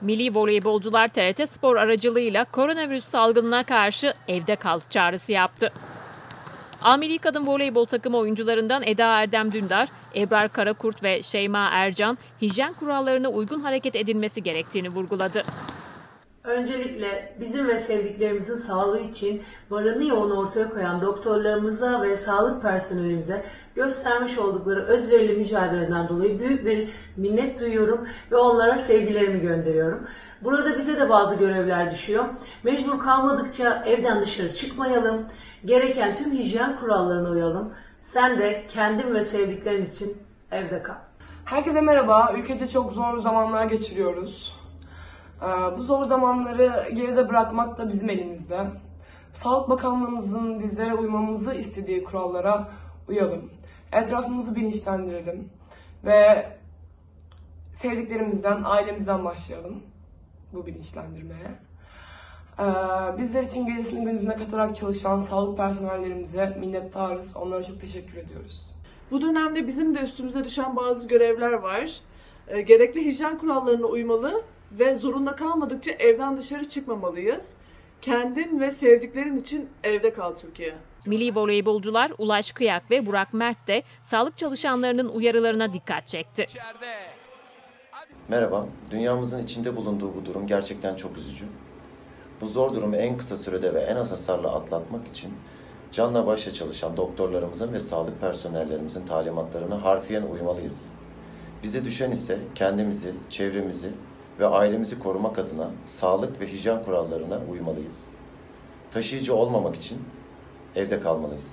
Milli voleybolcular TRT Spor aracılığıyla koronavirüs salgınına karşı evde kal çağrısı yaptı. Amili Kadın Voleybol takımı oyuncularından Eda Erdem Dündar, Ebrar Karakurt ve Şeyma Ercan hijyen kurallarına uygun hareket edilmesi gerektiğini vurguladı. Öncelikle bizim ve sevdiklerimizin sağlığı için varını yoğun ortaya koyan doktorlarımıza ve sağlık personelimize göstermiş oldukları özverili mücadeleden dolayı büyük bir minnet duyuyorum ve onlara sevgilerimi gönderiyorum. Burada bize de bazı görevler düşüyor. Mecbur kalmadıkça evden dışarı çıkmayalım. Gereken tüm hijyen kurallarına uyalım. Sen de kendin ve sevdiklerin için evde kal. Herkese merhaba. Ülkede çok zor zamanlar geçiriyoruz. Ee, Bu zor zamanları geride bırakmak da bizim elimizde. Sağlık Bakanlığımızın bize uymamızı istediği kurallara uyalım. Etrafımızı bilinçlendirelim. Ve sevdiklerimizden, ailemizden başlayalım bu bilinçlendirmeye. Ee, Bizler için gerisini gündüzüne katarak çalışan sağlık personellerimize minnettarız. Onlara çok teşekkür ediyoruz. Bu dönemde bizim de üstümüze düşen bazı görevler var. E, gerekli hijyen kurallarına uymalı ve zorunda kalmadıkça evden dışarı çıkmamalıyız. Kendin ve sevdiklerin için evde kal Türkiye. Milli voleybolcular Ulaş Kıyak ve Burak Mert de sağlık çalışanlarının uyarılarına dikkat çekti. Merhaba, dünyamızın içinde bulunduğu bu durum gerçekten çok üzücü. Bu zor durumu en kısa sürede ve en az hasarla atlatmak için canla başla çalışan doktorlarımızın ve sağlık personellerimizin talimatlarına harfiyen uymalıyız. Bize düşen ise kendimizi, çevremizi ve ailemizi korumak adına sağlık ve hijyen kurallarına uymalıyız. Taşıyıcı olmamak için evde kalmalıyız.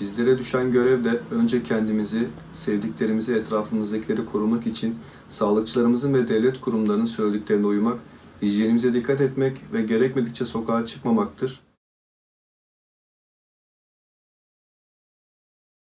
Bizlere düşen görev de önce kendimizi, sevdiklerimizi, etrafımızdakileri korumak için sağlıkçılarımızın ve devlet kurumlarının söylediklerine uymak, hijyenimize dikkat etmek ve gerekmedikçe sokağa çıkmamaktır.